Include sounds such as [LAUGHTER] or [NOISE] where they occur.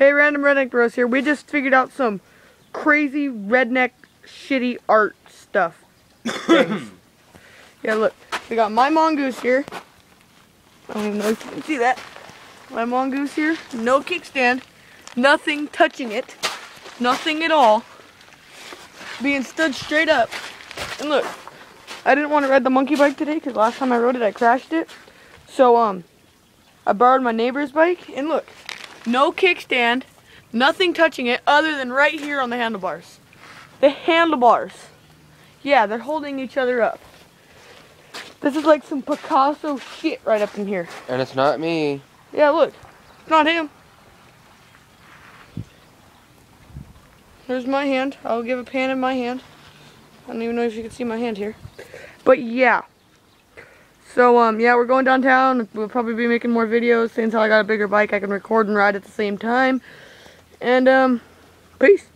Hey, Random Redneck Bros here. We just figured out some crazy redneck shitty art stuff. [COUGHS] Yeah, look. We got my mongoose here. I don't even know if you can see that. My mongoose here. No kickstand. Nothing touching it. Nothing at all. Being stood straight up. And look, I didn't want to ride the monkey bike today because last time I rode it, I crashed it. So, um, I borrowed my neighbor's bike. And look, no kickstand, nothing touching it other than right here on the handlebars. The handlebars. Yeah, they're holding each other up. This is like some Picasso shit right up in here. And it's not me. Yeah, look. It's not him. There's my hand. I'll give a pan in my hand. I don't even know if you can see my hand here. But yeah. So, um, yeah, we're going downtown. We'll probably be making more videos. Since I got a bigger bike, I can record and ride at the same time. And, um, peace.